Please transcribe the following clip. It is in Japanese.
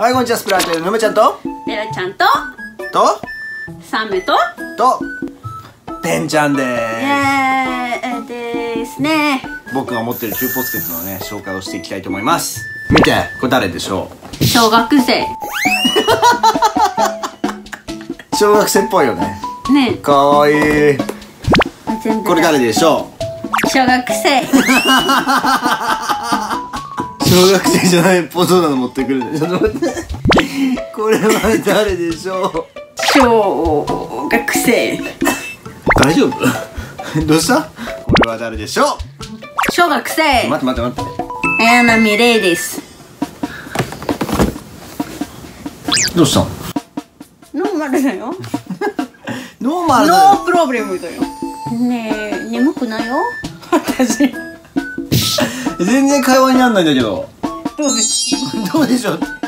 はい、こんにちは、スプラートののめちゃんと、ベラちゃんとと、サメとと、てんちゃんでイエーイですねす。僕が持ってるキューポスケットのね、紹介をしていきたいと思います。見て、これ誰でしょ小学生う 小学生っぽいよね。ねかわいい。これ誰でしょ小学生う 小学生じゃないポゾなの持ってくるね。ちょっと待って。これは誰でしょう。小学生。大丈夫？どうしたこれは誰でしょう小学生待って待って待って。綾波レイですどうしたノーマルだよノーマルだよノ。ープロブレムだよねえ眠くないよ私全然会話にならないんだけど。どうですどうでしょう？